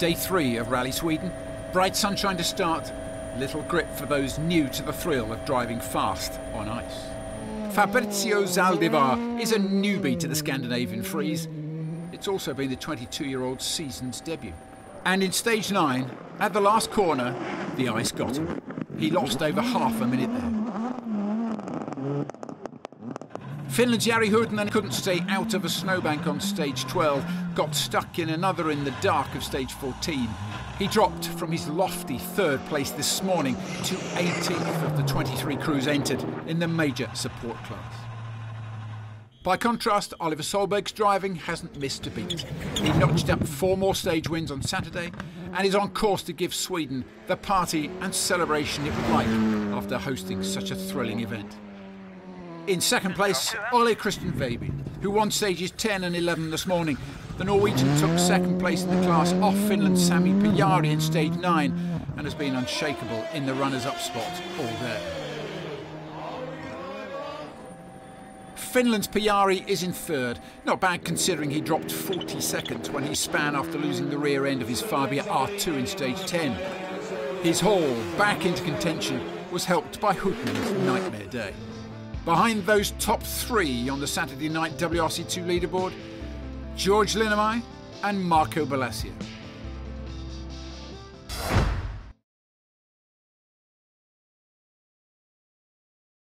Day three of Rally Sweden. Bright sunshine to start, little grip for those new to the thrill of driving fast on ice. Fabrizio Zaldivar is a newbie to the Scandinavian Freeze. It's also been the 22 year old's season's debut. And in stage nine, at the last corner, the ice got him. He lost over half a minute there. Finland's Jari Huttunen couldn't stay out of a snowbank on stage 12, got stuck in another in the dark of stage 14. He dropped from his lofty third place this morning to 18th of the 23 crews entered in the major support class. By contrast, Oliver Solberg's driving hasn't missed a beat. He notched up four more stage wins on Saturday and is on course to give Sweden the party and celebration it would like after hosting such a thrilling event. In second place, Ole Christian Veiby, who won stages 10 and 11 this morning. The Norwegian took second place in the class off Finland's Sami Pajari in stage 9 and has been unshakable in the runners-up spot all day. Finland's Pajari is in third. Not bad considering he dropped 40 seconds when he span after losing the rear end of his Fabia R2 in stage 10. His haul back into contention was helped by Huttunen's nightmare day. Behind those top three on the Saturday night WRC2 leaderboard, George Linnamäe and Marco Bulacia.